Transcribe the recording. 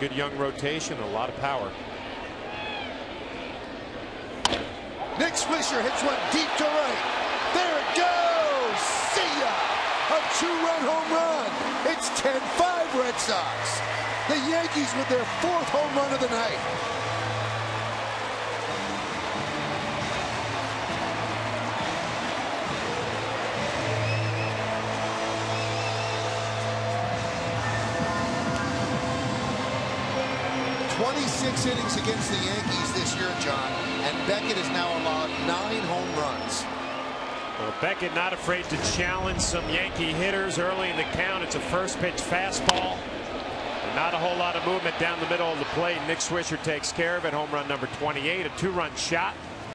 good young rotation, a lot of power. Nick Swisher hits one deep to right. There it goes. See ya. A two-run home run. It's 10-5 Red Sox. The Yankees with their fourth home run of the night. Twenty-six innings against the Yankees this year, John, and Beckett has now allowed nine home runs. Well, Beckett not afraid to challenge some Yankee hitters early in the count. It's a first pitch fastball. Not a whole lot of movement down the middle of the plate. Nick Swisher takes care of it. Home run number 28, a two run shot.